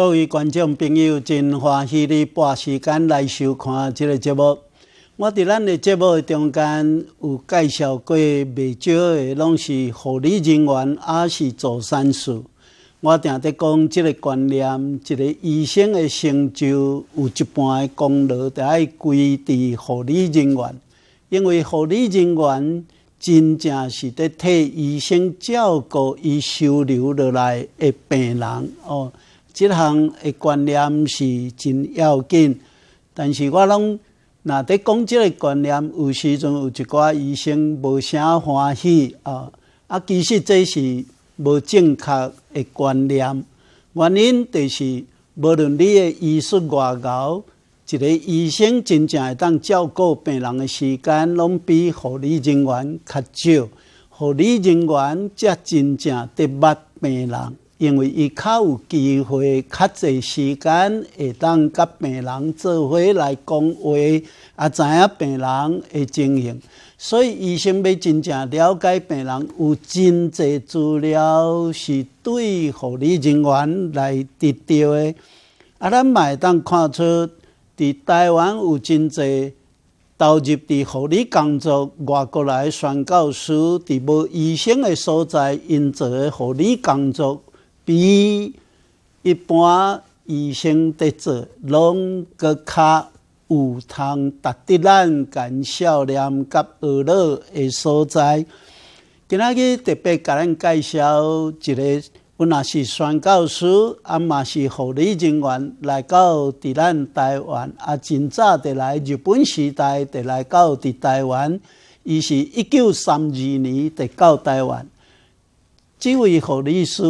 各位观众朋友，真欢喜你拨时间来收看这个节目。我伫咱的节目中间有介绍过未少的，拢是护理人员，也是做善事。我定在讲这个观念，一个医生的成就有一半的功劳，得爱归伫护理人员，因为护理人员真正是伫替医生照顾伊收留落来的病人哦。即项的观念是真要紧，但是我拢。那伫讲即个观念，有时阵有一寡医生无啥欢喜啊！啊，其实这是无正确的观念。原因就是无论你的医术外高，一个医生真正会当照顾病人的时间，拢比护理人员较少。护理人员才真正得捌病人。因为伊较有机会，较侪时间会当甲病人做伙来讲话，也知影病人的情形，所以医生要真正了解病人，有真侪资料是对护理人员来得到的。啊，咱嘛会当看出，伫台湾有真侪投入伫护理工作外国来宣教师，伫无医生的所在，因做的护理工作。比一般医生在做，拢搁较有通达得咱感笑脸甲娱乐的所在。今仔日特别甲咱介绍一个，阮也是宣教师，啊嘛是护理人员，来到伫咱台湾，啊真早的来日本时代，的来到伫台湾，伊是一九三二年的到台湾。这位护理师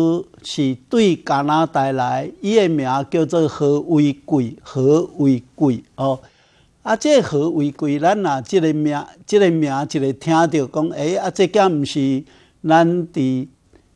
是对加拿大来，伊的名叫做何为贵，何为贵哦。啊，这何为贵，咱啊，即个名，这个名，一个听着讲，诶，啊，这敢毋是咱伫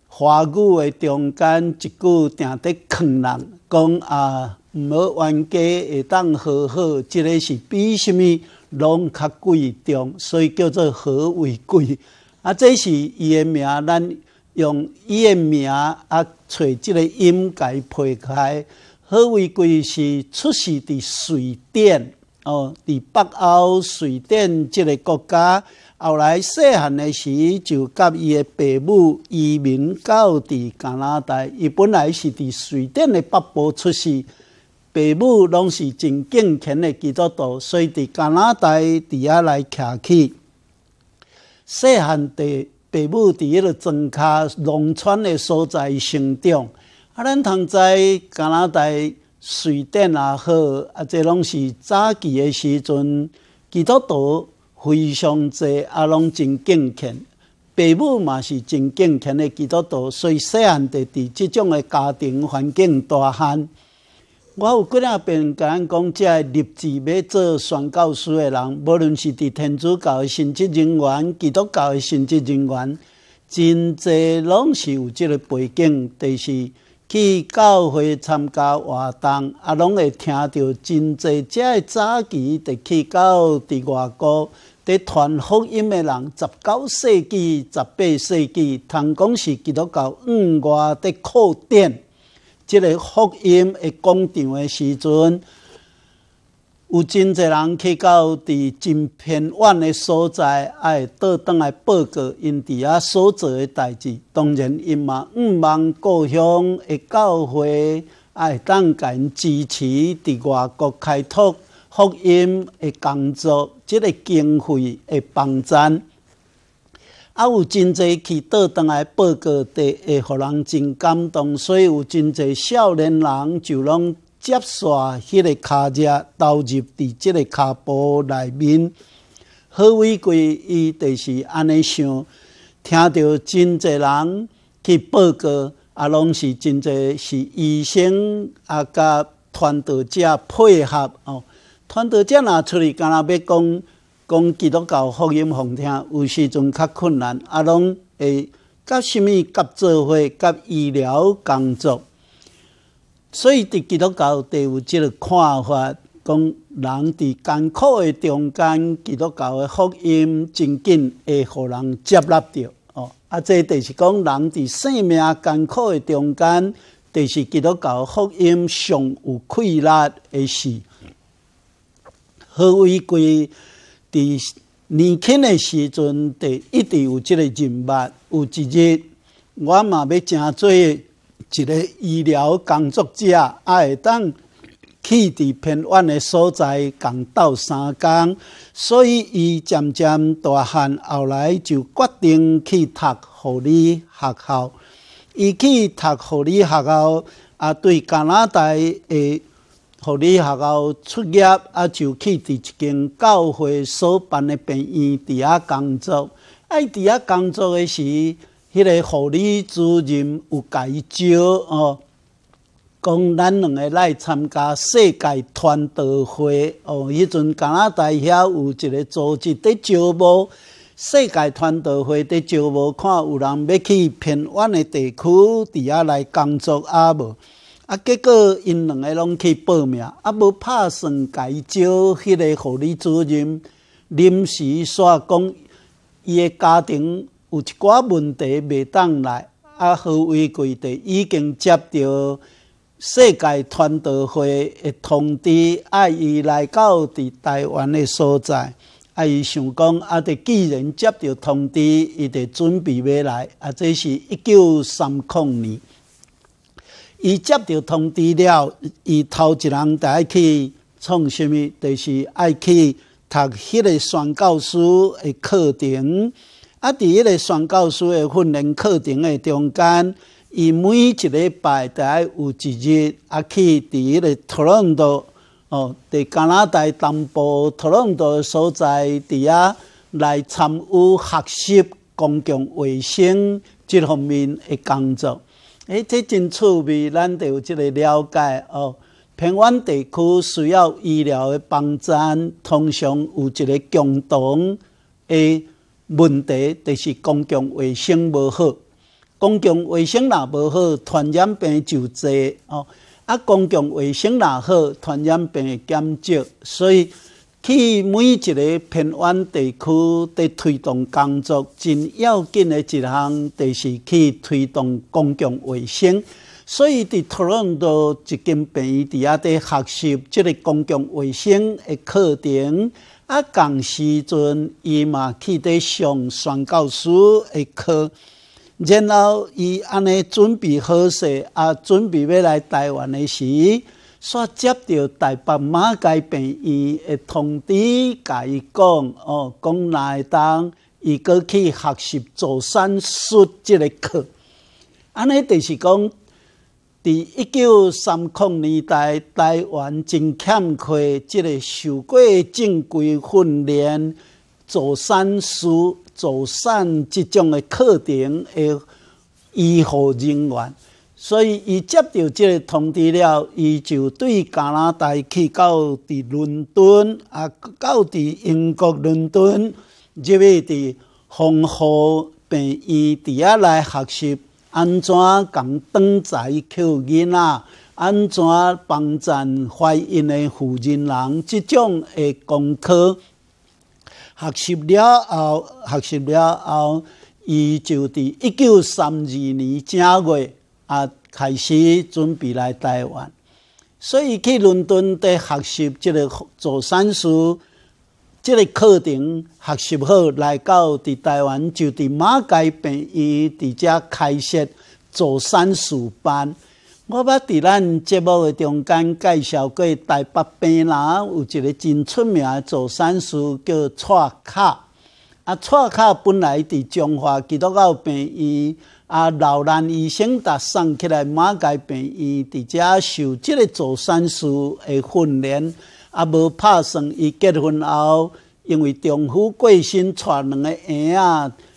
华语的中间一句定得坑人，讲啊，毋好冤家会当和好，这个是比啥物拢较贵重，所以叫做何为贵。啊，这是伊的名，咱。用伊的名啊，找即个音改配开。何为贵是出世伫瑞典哦，伫北欧瑞典即个国家。后来细汉的时就甲伊的父母移民到伫加拿大。伊本来是伫瑞典的北部出世，父母拢是真敬虔的基督徒，所以伫加拿大伫遐来徛起。细汉的。父母伫迄个庄卡农村的所在成长，啊，咱通在加拿大、瑞典也好，啊，这拢是早期的时阵，基督徒非常济，啊，拢真敬虔。父母嘛是真敬虔的基督徒，所以细汉就伫即种的家庭环境大汉。我有几啊遍甲咱讲，即立志要做宣教师的人，无论是伫天主教的神职人员、基督教的神职人员，真济拢是有即个背景，就是去教会参加活动，啊，拢会听到真济即个早期伫去到伫外国伫传福音的人，十九世纪、十八世纪，通讲是基督教五外的扩展。即个福音的广场的时阵，有真侪人去到伫真偏远的所在，爱倒转来报告因伫遐所做的代志。当然，因嘛毋望故乡的教会爱当因支持伫外国开拓福音的工作，即个经费的帮赞。啊，有真侪去倒转来报告的，会互人真感动。所以有真侪少年人就拢接续迄个卡车，投入伫即个卡步内面。何为贵？伊就是安尼想，听到真侪人去报告，啊，拢是真侪是医生啊，甲团队者配合哦。团队者若出去，敢若要讲。讲基督教福音奉听，有时阵较困难，啊，拢会甲什物甲做伙，甲医疗工作。所以伫基督教地有即个看法，讲人伫艰苦的中间，基督教的福音真紧会互人接纳着。哦，啊，这就是讲人伫生命艰苦的中间，就是基督教福音上有困难的事。何为贵？伫年轻的时阵，得一直有即个人物。有一日，我嘛要诚做一个医疗工作者，也会当去伫偏远的所在共斗三工。所以，伊渐渐大汉，后来就决定去读护理学校。伊去读护理学校，啊，对加拿大的。护理学校出业，啊，就去伫一间教会所办的病院伫遐工作。啊，伫遐工作的时，迄个护理主任有介招哦，讲咱两个来参加世界传道会哦。迄阵加拿大遐有一个组织伫招募世界传道会伫招募，看有人要去偏远的地区伫遐来工作啊无？啊，结果因两个拢去报名，啊，无拍算改招迄个护理主任，临时煞讲伊的家庭有一寡问题未当来，啊，何为贵地已经接到世界传道会的通知，啊，伊来到伫台湾的所在，啊，伊想讲啊，得既然接到通知，伊得准备要来，啊，这是一九三零年。伊接到通知了，伊头一人得爱去创什么？就是爱去读迄个宣教师的课程。啊，伫迄个宣教师的训练课程的中间，伊每一礼拜得爱有一日啊去伫迄个托伦多哦，伫加拿大东部托伦多的所在伫遐来参与学习公共卫生这方面的工作。诶，这真趣味，咱得有即个了解哦。偏远地区需要医疗的帮站，通常有一个共同的问题，就是公共卫生无好。公共卫生若无好，传染病就多哦。啊，公共卫生若好，传染病会减少，所以。去每一个偏远地区伫推动工作，真要紧的一项，就是去推动公共卫生。所以伫讨论到一间病院底下伫学习这个公共卫生的课程，啊，同时阵伊嘛去伫上宣教师的课，然后伊安尼准备好势，啊，准备要来台湾的时。煞接到台北马街病院的通知，甲伊讲哦，讲来当伊过去学习做手术即个课。安尼就是讲，伫一九三零年代，台湾真欠缺即个受过正规训练做手术、做产即种的课程的医护人员。所以，伊接到即个通知了，伊就对加拿大去到伫伦敦，啊，到伫英国伦敦，入去伫皇后病院伫遐来学习安怎讲登载扣囡仔，安怎帮助怀孕的妇人人，即种的功课学习了后，学习了后，伊就伫一九三二年正月。啊，开始准备来台湾，所以去伦敦的学习这个做手术，这个课程学习好，来到伫台湾就伫马街病院伫遮开设做手术班。我捌伫咱节目的中间介绍过，台北病人有一个真出名的做手术叫蔡卡。啊，蔡卡本来伫中华基督教病院。啊，老年医生搭送起来马街病院，伫遮受即个做手术的训练，啊，无拍算伊结婚后，因为丈夫过身，带两个婴仔，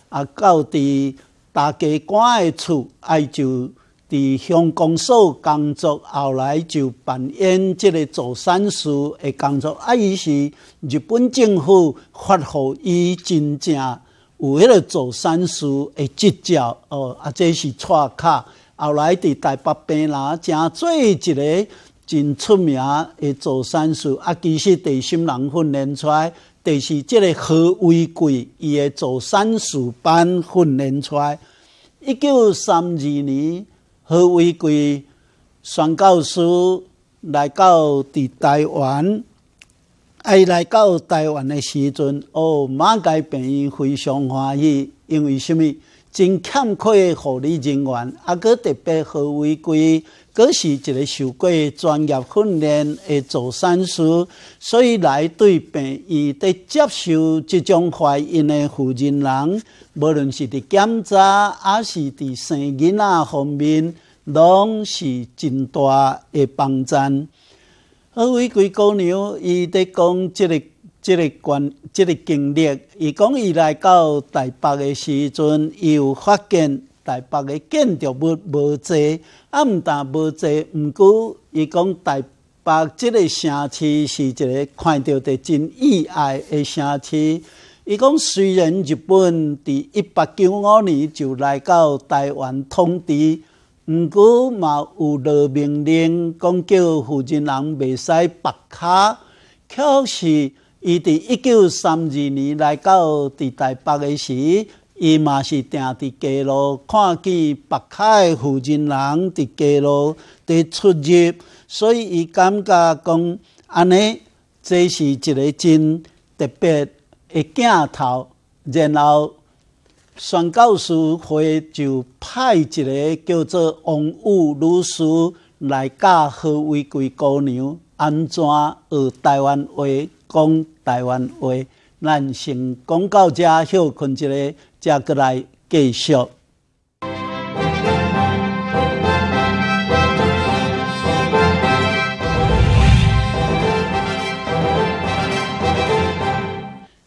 啊，到伫大家官的厝，啊，就伫乡公所工作，后来就扮演即个做手术的工作。啊，伊是日本政府发予伊真正。有迄个做手术的执照哦，啊，这是错卡。后来伫台北病人正做一个真出名的做手术，啊，其实地心人训练出来，就是即个何为贵伊的做手术班训练出来。一九三二年，何为贵宣教师来到伫台湾，哎，来到台湾的时阵，哦，马街病院非常欢喜，因为什么？真欠缺护理人员，啊，佮特别好违规，佮是一个受过专业训练的做善事，所以来对病院伫接受即种怀孕的妇人人，无论是伫检查，还是伫生囡仔方面，拢是真大的帮衬。好违规姑娘，伊伫讲即个。即个关，即个经历，伊讲伊来到台北的时阵，伊有发现台北的建筑物无济，啊，毋但无济，毋过伊讲台北即个城市是一个看到的真意外的城市。伊讲虽然日本伫一八九五年就来到台湾统治，毋过嘛有落命令，讲叫附近人袂使白卡，确实。伊伫一九三二年来到伫台北的时，伊嘛是定伫街路看见北海附近人伫街路伫出入，所以伊感觉讲安尼这是一个真特别的镜头。然后宣教师会就派一个叫做王武女士来教何为贵姑娘安怎学台湾话。讲台湾话，咱先讲到这，休困一下，再过来继续。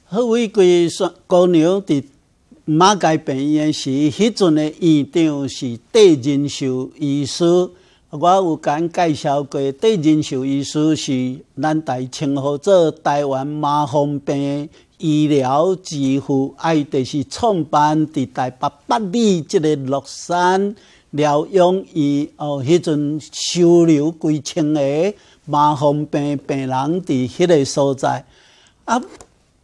何为贵姑娘伫马街病院是，迄阵的院长是戴仁寿医师。我有甲介绍过，戴仁寿医师是咱台称呼做台湾麻风病医疗之父，爱就是创办伫台北北里即个乐山疗养院哦，迄阵收留几千个麻风病病人伫迄个所在。啊，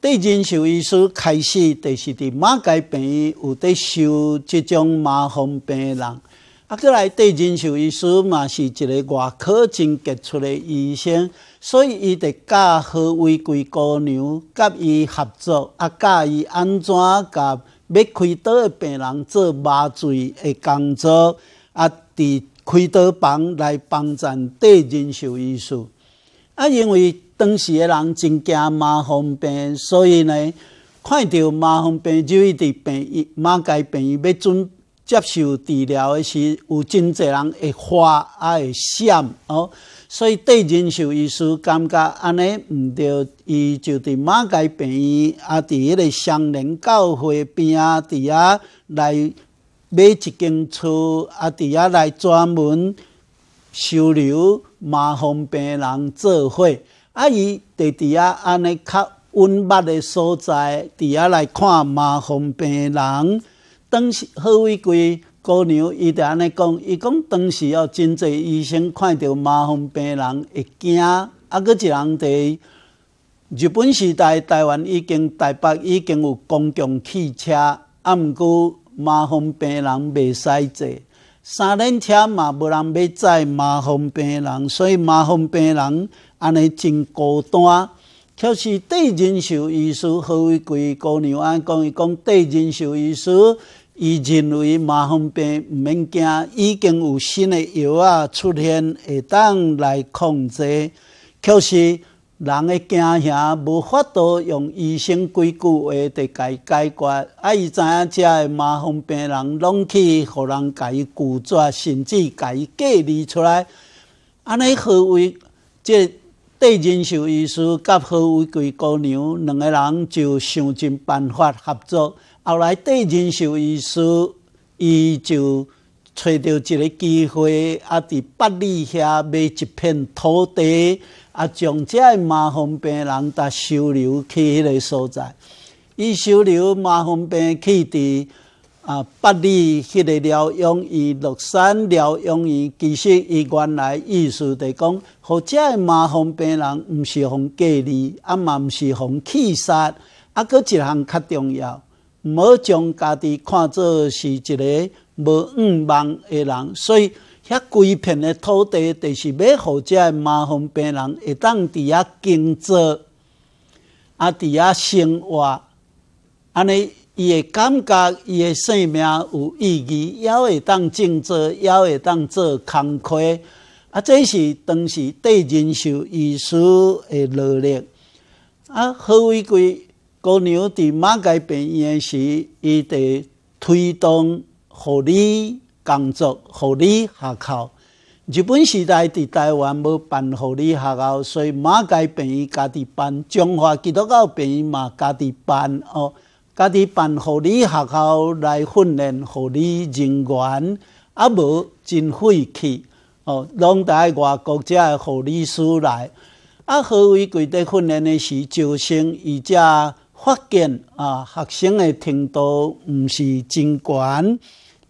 戴仁寿医师开始就是伫马街病院有伫收即种麻风病人。啊，过来对仁寿医师嘛，是一个外科真杰出的医生，所以伊得教何为贵姑娘，甲伊合作，啊，教伊安怎甲要开刀的病人做麻醉的工作，啊，伫开刀房来帮衬对仁寿医师。啊，因为当时的人真惊麻风病，所以呢，看到麻风病就一直病院马街病院要准。接受治疗的时，有真侪人会花啊会闪哦，所以对仁寿医师感觉安尼毋对，伊就伫马街病院啊，伫迄个双联教会边啊，伫遐来买一间厝啊，伫遐来专门收留麻风病人做伙，啊，伊伫伫遐安尼较温密的所在，伫遐来看麻风病人。当时何伟贵姑娘伊就安尼讲，伊讲当时哦，真侪医生看到麻风病人会惊，啊，搁一人伫日本时代，台湾已经台北已经有公共汽车，啊，毋过麻风病人袂使坐，三轮车嘛无人要载麻风病人，所以麻风病人安尼真孤单。确实，对人寿医师何伟贵姑娘安讲，伊讲对人寿医师。伊认为麻风病毋免惊，已经有新的药啊出现，会当来控制。确实，人的惊吓无法度用医生几句话就解解决。啊，伊知影遮的麻风病人拢去互人甲伊拒绝，甚至甲伊隔离出来。安尼何为？即对仁寿医师甲何为贵姑娘两个人就想尽办法合作。后来，对仁寿医师，伊就找到一个机会，啊，伫八里遐买一片土地，啊，将这麻风病人甲收留去迄个所在。伊收留麻风病去伫啊八里迄个疗养院、乐山疗养院，其实伊原来意思就讲，或者麻风病人毋是互隔离，啊嘛毋是互气杀，啊，搁一项较重要。毋好将家己看作是一个无愿望的人，所以遐规片的土地，就是要互遮麻烦病人会当伫遐工作，啊，伫遐生活，安尼伊会感觉伊的生命有意义，也会当种作，也会当做工课。啊，这是当时对人寿医师的努力。啊，何为贵姑娘伫马街病院时，伊伫推动护理。工作护理学校，日本时代伫台湾无办护理学校，所以马街病院家己办，中华基督教病院嘛家己办哦，家己办护理学校来训练护理人员，啊无真费气哦，拢带外国遮护理师来，啊何为贵伫训练的是招生，伊则发现啊学生的程度毋是真悬。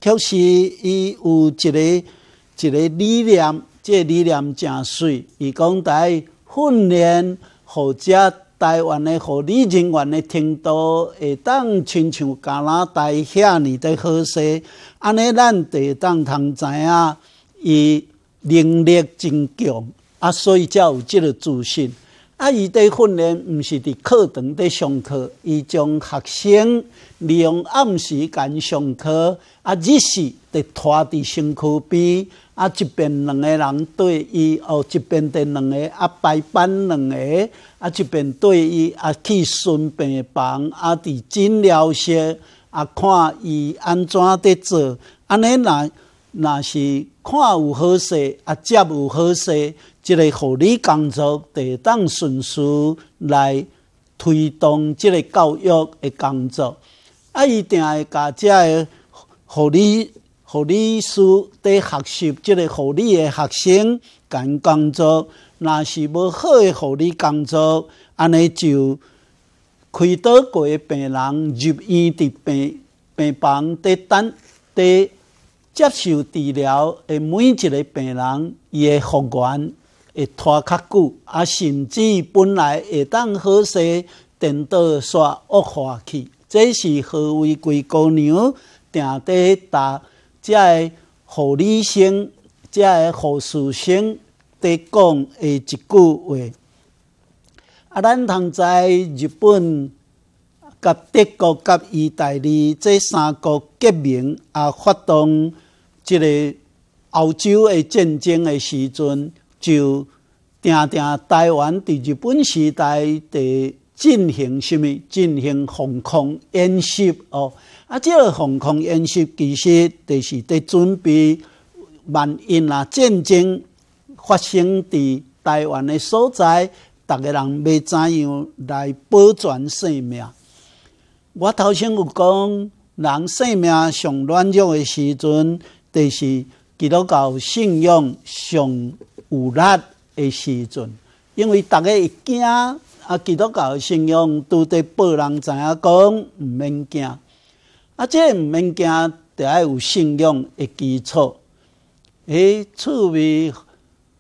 确实，伊有一个一个理念，这理念真水。伊讲在训练或者台湾的护理人员的程度，会当亲像加拿大遐尼的好势，安尼咱得当通知影，伊能力真强，啊，所以才有即个自信。啊！伊伫训练，毋是伫课堂伫上课，伊将学生利用暗时间上课，啊，日时伫拖伫身躯边，啊，一边两个人对伊，哦，一边伫两个啊排班两个，啊，一边对伊啊去巡病房，啊，伫诊疗室啊看伊安怎伫做，安尼若若是看有好势，啊，接有好势。即个护理工作得当顺序来推动即个教育的工作，啊，一定会甲即个护理护理师伫学习即个护理的学生干工作，若是无好的护理工作，安尼就开刀过的病人入院伫病病房伫等伫接受治疗的每一个病人，伊的复原。会拖较久，啊，甚至本来会当好势，电倒煞恶化去。这是何为贵姑娘定在打这个护理生、这个护士生在讲的一句话。啊，咱通在日本、甲德国、甲意大利这三国革命啊，发动即个欧洲的战争的时阵。就定定台湾伫日本时代伫进行什么？进行防空演习哦。啊，这个防空演习其实就是伫准备，万一啊战争发生伫台湾的所在，逐个人要怎样来保全性命？我头先有讲，人生命上软弱的时阵，就是基督教信仰上。有力的时阵，因为大家会惊啊，基督教信仰拄得报人知影讲毋免惊，啊，这毋免惊，得爱有信仰的基础。诶，趣味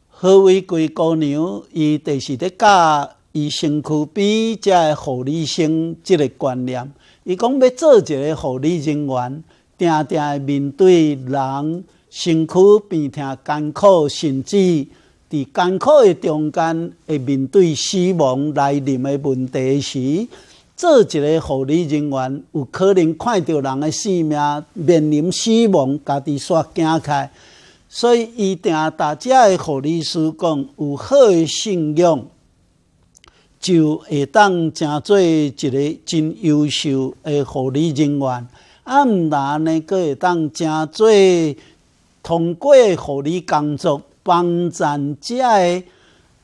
何为贵姑娘？伊就是咧教伊身躯比遮护理生即个观念。伊讲要做一个护理人员，定定面对人。身躯病痛艰苦，甚至伫艰苦的中间，会面对死亡来临的问题时，做一个护理人员，有可能看到人的性命面临死亡，家己煞惊开。所以，一定大家的护理师讲，有好的信仰，就会当成做一个真优秀的护理人员。啊，毋然呢，佫会当成做。通过护理工作，帮助遮个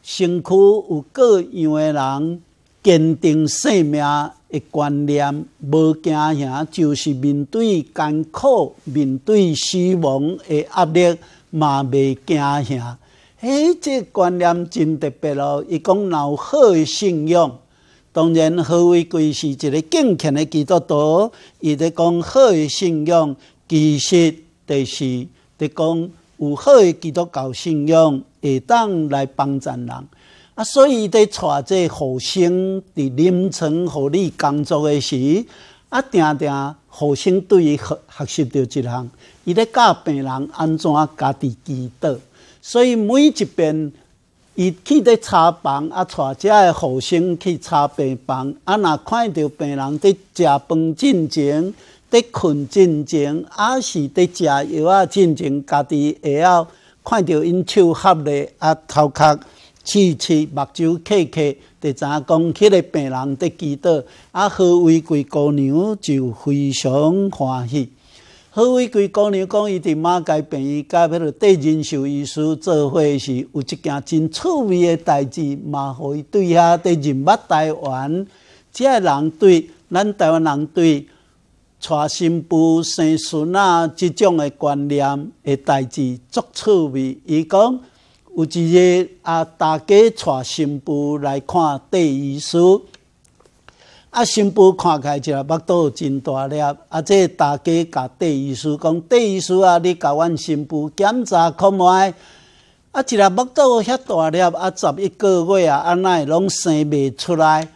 身躯有各样的人坚定生命的观念，无惊吓，就是面对艰苦、面对死亡的压力，嘛袂惊吓。诶，这观念真特别咯！伊讲有好的信仰，当然何为贵是一个敬虔的基督徒，伊在讲好的信仰，其实就是。你讲有好的基督教信仰，会当来帮助人啊，所以在带这后生伫临床护理工作的时，啊，定定护生对伊学学习着一项，伊咧教病人安怎家己祈祷。所以每一遍伊去咧查房，啊，带遮个护生去查病房，啊，若看到病人伫食饭进前、伫困进前，啊，是伫食药啊进前，家己会晓看到因手合咧，啊，头壳试试，目睭磕磕，就知影讲，迄个病人伫祈祷，啊，何为贵姑娘就非常欢喜。何伟贵姑娘讲，伊伫马街病院甲迄个戴仁寿医师做伙时，有一件真趣味诶代志，嘛，互伊对遐伫人捌台湾，即个人对咱台湾人对娶新妇生孙啊，即种诶观念诶代志足趣味。伊讲有一日啊，大家娶新妇来看戴医师。啊，新妇看起来一个目肚真大粒，啊，这大家甲戴医师讲，戴医师啊，你甲阮新妇检查看卖，啊，一个目肚遐大粒，啊，十一个月啊，安奈拢生袂出来，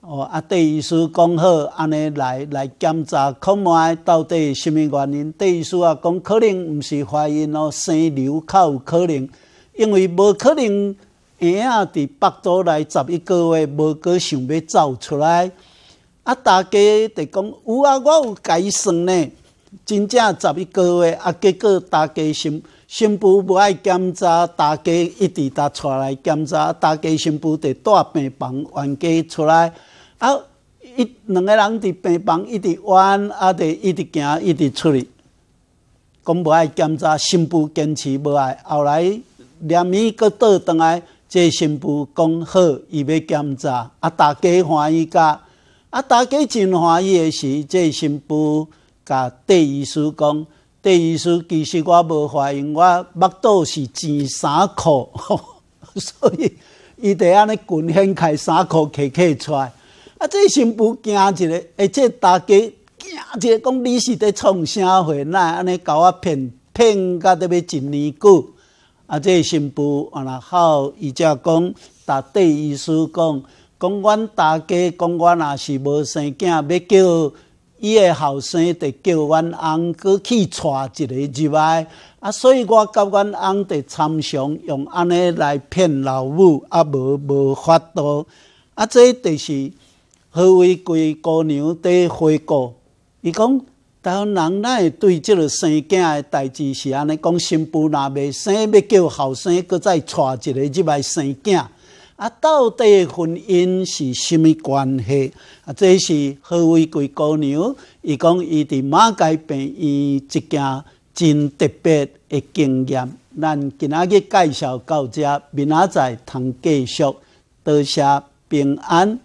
哦，啊，戴医师讲好，安尼来来检查看卖，到底什么原因？戴医师啊，讲可能毋是怀孕咯，生瘤较有可能，因为无可能婴仔伫腹肚内十一个月，无个想要走出来。啊！大家就讲有啊，我有计算呢，真正十一个月啊，结果大家新新妇无爱检查，大家一直搭出来检查，大家新妇伫带病房冤家出来啊！一两个人伫病房一直冤，啊，伫一直行一直出去，讲无爱检查，新妇坚持无爱，后来连伊搁倒转来，这新妇讲好，伊要检查，啊，大家欢喜甲。啊！大家真欢喜的是，这新妇甲戴医师讲，戴医师其实我无怀孕，我目肚是钱衫裤，所以伊得安尼滚掀开衫裤摕摕出来。啊！这新妇惊一个，而且大家惊一个，讲你是伫创啥货？那安尼甲我骗骗甲得要一年久。啊！这新妇啊，那好，伊则讲，甲戴医师讲。讲阮大家讲，阮若是无生囝，要叫伊的后生，得叫阮翁哥去娶一个入来。啊，所以我甲阮翁得参详，用安尼来骗老母，啊无无法度。啊，这就是何为贵姑娘伫回顾。伊讲，台湾人哪会对即个生囝的代志是安尼讲？新妇若未生，要叫后生搁再娶一个入来生囝。啊，到底婚姻是什么关系？啊，这是何为贵姑娘？伊讲伊伫马街病院一件真特别的经验。咱今仔日介绍到这，明仔载通继续，多谢平安。